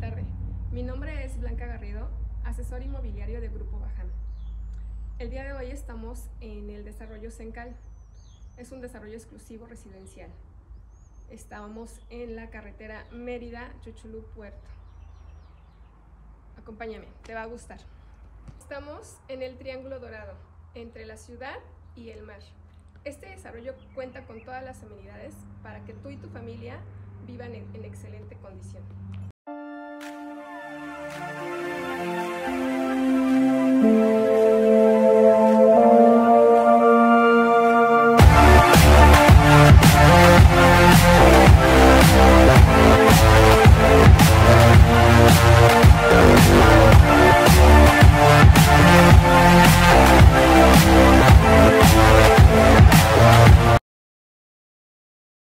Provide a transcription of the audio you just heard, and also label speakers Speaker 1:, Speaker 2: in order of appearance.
Speaker 1: tarde. Mi nombre es Blanca Garrido, asesor inmobiliario de Grupo Bajana. El día de hoy estamos en el desarrollo Sencal. Es un desarrollo exclusivo residencial. Estábamos en la carretera Mérida-Chuchulú Puerto. Acompáñame, te va a gustar. Estamos en el Triángulo Dorado, entre la ciudad y el mar. Este desarrollo cuenta con todas las amenidades para que tú y tu familia vivan en excelente condición.